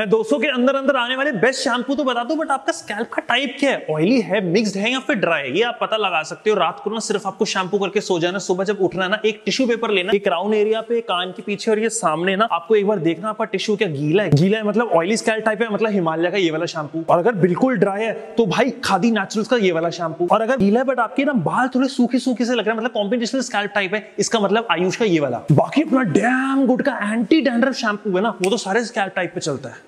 मैं दोस्तों के अंदर अंदर आने वाले बेस्ट शैम्पू तो बता दूँ बट आपका स्कैल्प का टाइप क्या है? ऑयली है मिक्स्ड है या फिर ड्राई है? ये आप पता लगा सकते हो, रात को ना सिर्फ़ आपको शैम्पू करके सो जाना, सुबह जब उठना है ना, एक टिश्यू पेपर लेना, एक क्राउन एरिया पे, कान के पीछे और ये सामने ना, आपको एक बार देखना, आपका टिश्यू क्या गीला है? गीला है मतलब ऑयली स्कैल टाइप है मतलब हिमालय का ये वाला शैम्पू और अगर बिल्कुल ड्राई है तो भाई खादी नेचुरल्स का ये वाला शैम्पू और अगर गीला है बट आपके ना बाल थोड़े सूखे सूखे से लग रहा है मतलब कॉम्पिटिशन स्कैल्प टाइप है, इसका मतलब आयुष का ये वाला। बाकी अपना डैम गुड का एंटी डैंड्रफ शैम्पू है ना, वो तो सारे स्कैल्प टाइप पे चलता है।